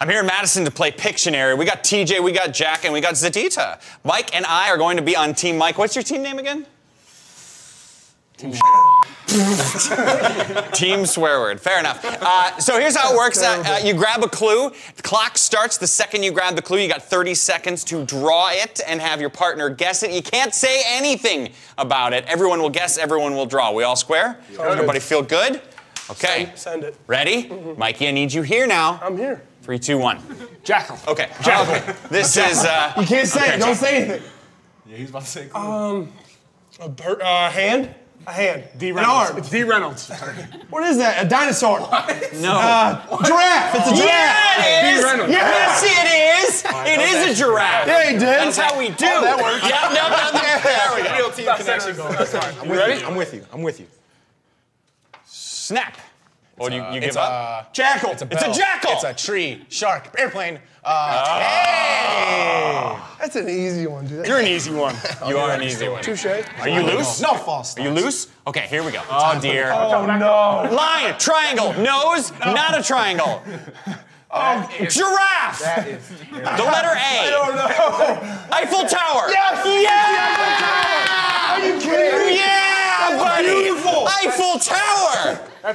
I'm here in Madison to play Pictionary. We got TJ, we got Jack, and we got Zadita. Mike and I are going to be on Team Mike. What's your team name again? Team Team swear word. Fair enough. Uh, so here's how it works. Uh, uh, you grab a clue. The clock starts the second you grab the clue. You got 30 seconds to draw it and have your partner guess it. You can't say anything about it. Everyone will guess. Everyone will draw. We all square? Everybody feel good? Okay. Send, send it. Ready? Mikey, I need you here now. I'm here. Three, two, one. Jackal. Okay. Okay. This is. Uh, You can't say it. Don't say anything. Yeah, he's about to say. Um, a bir- uh, hand. A hand. D An Reynolds. arm. It's D Reynolds. What is that? A dinosaur. no. Uh, giraffe. It's a giraffe. yeah, it is. D Reynolds. Yes, it is. It is a giraffe. Yeah, he did. That's how we do. that works. Yep, yep, yep. There we go. Real team connection goal. I'm with you. I'm with you. I'm with you. Snap. Or do you, you give it's up? a Jackal. It's a, It's a jackal. It's a tree, shark, airplane. Uh, hey! That's an easy one, dude. You're an easy one. You are an easy one. Touche. Are you loose? No false. Are you loose? Okay, here we go. Oh dear. Oh no. Line, triangle, nose, not a triangle. Oh, Giraffe. The letter A. Oh no. Eiffel Tower. Yes. Yeah. Are you kidding me? Yeah, buddy. beautiful. Eiffel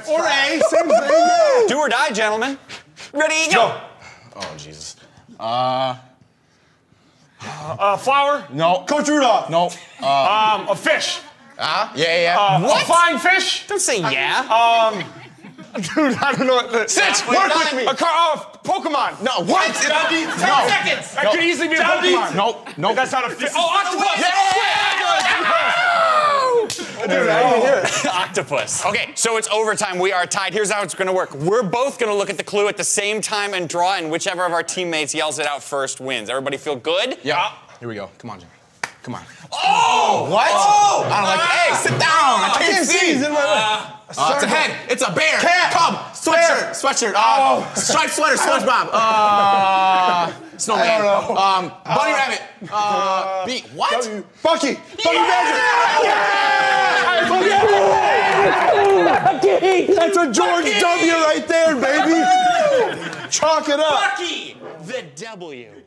Tower. Or A. Same thing. Yeah. Do or die, gentlemen. Ready, go. Oh Jesus. Uh, Uh, flower. no. Coach Rudolph. No. Uh, Um, a fish. ah, yeah, yeah. Uh, What? A flying fish. Don't say yeah. Um, dude, I don't know what the. Sit. Wait, Work with me. me. A car. Oh, Pokemon. No. What? Ten no. seconds. That could easily be a Pokemon. No. No. That's not a fish. Oh, octopus. Dude, I didn't hear it. Octopus. Okay, so it's overtime. We are tied. Here's how it's going to work. We're both going to look at the clue at the same time and draw, and whichever of our teammates yells it out first wins. Everybody feel good? Yeah. Here we go. Come on, Jimmy. Come on. Oh! What? Oh! I don't like. Hey, sit down. I can't, can't see. see. He's in my way. Uh, it's a head. It's a bear. Cat. Cub. Sweatshirt. Sweatshirt. Uh, striped sweater. SpongeBob. Uh, snowman. I don't know. Um, bunny rabbit. Uh, bee. What? W. Bucky. Bucky Badger. That's a George W right there, baby. Chalk it up. Bucky! The W.